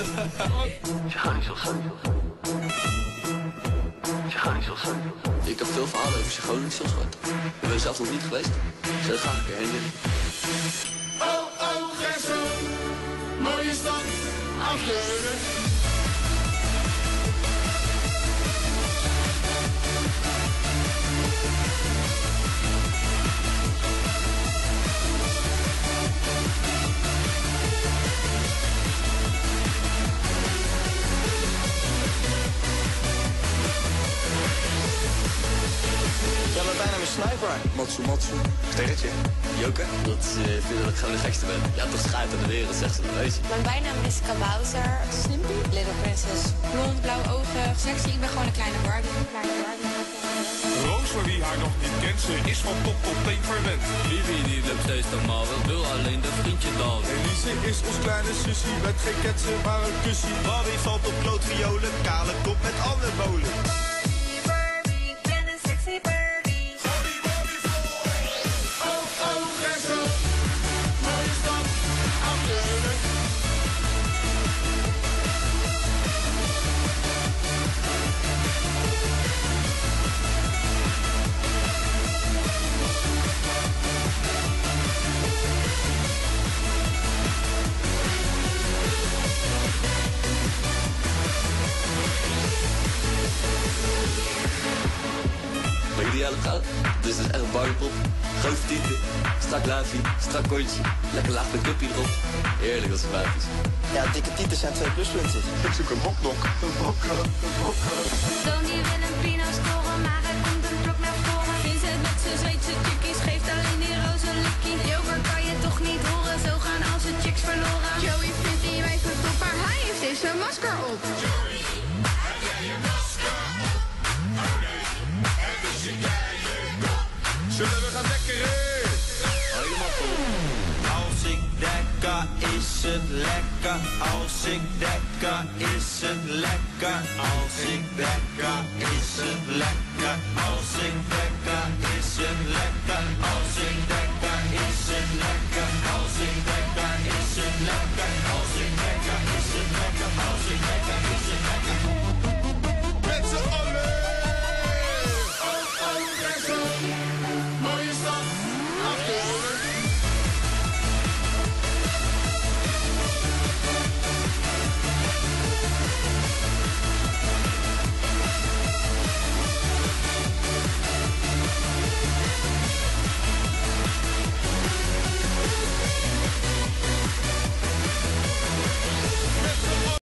Je gaat niet zo. Je gaat niet zo. Ik heb veel verhalen over Chagonissos gehad. Ik ben zelf nog niet geweest. Ik zou er graag een keer heen. Oh, oh, Gerso, mooie stad. Sniper. Matsu Matsu. Sterretje. Joker? Dat ze vinden dat ik gewoon de gekste ben. Ja, toch schuit aan de wereld, zegt ze. Weet je. Mijn bijnaam is Kabouter. Slimpy. Little Princess. Blond, blauw ogen. Sexy. Ik ben gewoon een kleine Barbie. Kleine Barbie. Roos, voor wie haar nog niet kent, ze is van top tot teen verwend. Vivi die loopt steeds normaal, wil, wil alleen dat vriendje dan. Elise is ons kleine sussie, met geen ketsen, maar een kussie. Barbie valt op klootviolen, kale Maar ideale vrouw. Dus het is echt een barbiepop. Grote tieten. Strak laafje. Strak kontje. Lekker laag met cupje erop. Heerlijk buiten is. Ja, dikke tieten zijn twee pluspunten. Ik zoek een hokdok. Een hokdok. Tony wil een pino scoren, maar er komt een klok naar voren. Vincent met zijn Zweedse chickies geeft alleen die roze likkie. Joker kan je toch niet horen, zo gaan al zijn chicks verloren. Joey vindt die wijf een maar hij heeft zijn masker op. Zullen we gaan dekkeren? Als ik dekker is het lekker. Als ik dekker is het lekker. Als ik dekker is